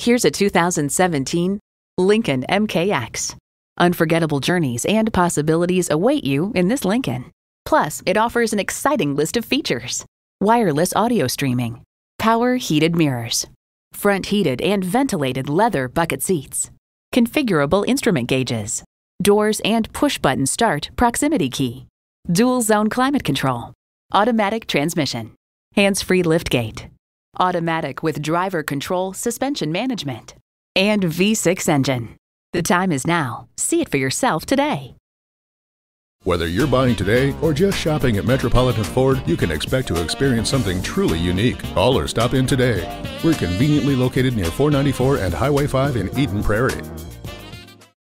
Here's a 2017 Lincoln MKX. Unforgettable journeys and possibilities await you in this Lincoln. Plus, it offers an exciting list of features wireless audio streaming, power heated mirrors, front heated and ventilated leather bucket seats, configurable instrument gauges, doors and push button start proximity key, dual zone climate control, automatic transmission, hands free liftgate, automatic with driver control suspension management, and V6 engine. The time is now. See it for yourself today. Whether you're buying today or just shopping at Metropolitan Ford, you can expect to experience something truly unique. Call or stop in today. We're conveniently located near 494 and Highway 5 in Eden Prairie.